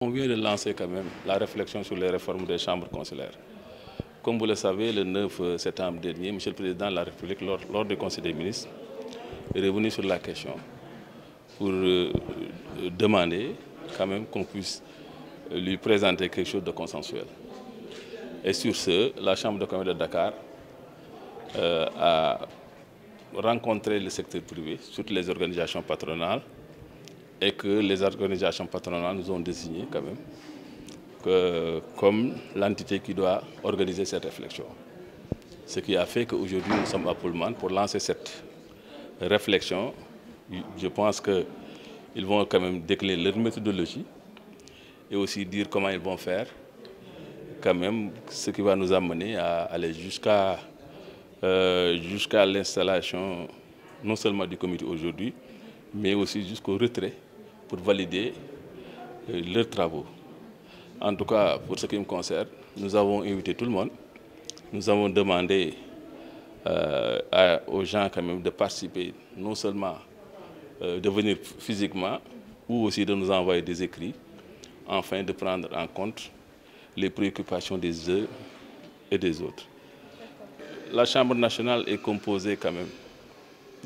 On vient de lancer quand même la réflexion sur les réformes des chambres consulaires. Comme vous le savez, le 9 septembre dernier, M. le Président de la République, lors, du Conseil des ministres, est revenu sur la question pour euh, demander quand même qu'on puisse lui présenter quelque chose de consensuel. Et sur ce, la Chambre de commerce de Dakar euh, a rencontré le secteur privé, toutes les organisations patronales, et que les organisations patronales nous ont désigné quand même comme l'entité qui doit organiser cette réflexion. Ce qui a fait qu'aujourd'hui nous sommes à Pullman pour lancer cette réflexion. Je pense qu'ils vont quand même décliner leur méthodologie et aussi dire comment ils vont faire quand même ce qui va nous amener à aller jusqu'à euh, jusqu'à l'installation non seulement du comité aujourd'hui, mais aussi jusqu'au retrait pour valider euh, leurs travaux. En tout cas, pour ce qui me concerne, nous avons invité tout le monde. Nous avons demandé euh, aux gens de participer, non seulement euh, de venir physiquement, ou aussi de nous envoyer des écrits, afin de prendre en compte les préoccupations des uns et des autres. La Chambre nationale est composée quand même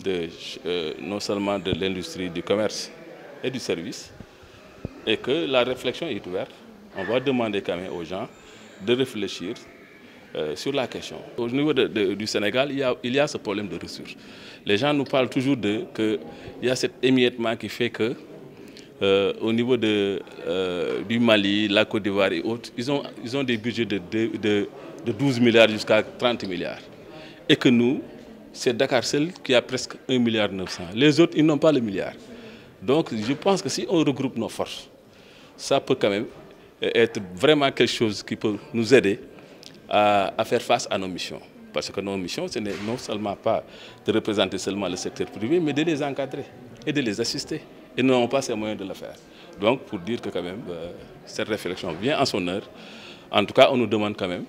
de, non seulement de l'industrie du commerce et du service, et que la réflexion est ouverte. On va demander quand même aux gens de réfléchir euh, sur la question. Au niveau du Sénégal, il y, a, ce problème de ressources. Les gens nous parlent toujours de qu'il y a cet émiettement qui fait que euh, au niveau euh, du Mali, la Côte d'Ivoire et autres, ils ont, des budgets de, de, de 12 milliards jusqu'à 30 milliards. Et que nous, c'est Dakar seul qui a presque 1 milliard 900. Les autres, ils n'ont pas le milliard. Donc je pense que si on regroupe nos forces, ça peut quand même être vraiment quelque chose qui peut nous aider à, à faire face à nos missions. Parce que nos missions, ce n'est non seulement pas de représenter seulement le secteur privé, mais de les encadrer et de les assister. Et nous n'avons pas ces moyens de le faire. Donc, pour dire que quand même, euh, cette réflexion vient en son heure. En tout cas, on nous demande quand même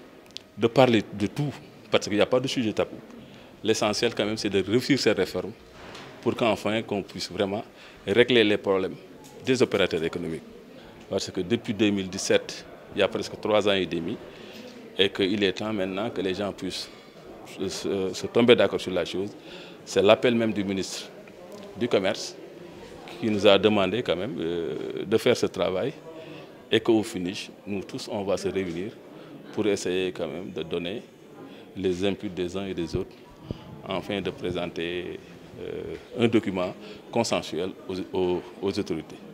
de parler de tout, parce qu'il n'y a pas de sujet tabou. L'essentiel quand même, c'est de réussir ces réformes pour qu'enfin, qu'on puisse vraiment régler les problèmes des opérateurs économiques. Parce que depuis 2017, il y a presque trois ans et demi, et qu'il est temps maintenant que les gens puissent se, tomber d'accord sur la chose. C'est l'appel même du ministre du Commerce qui nous a demandé quand même euh, de faire ce travail et qu'au finish, nous tous, on va se réunir pour essayer quand même de donner les inputs des uns et des autres, afin de présenter un document consensuel aux autorités.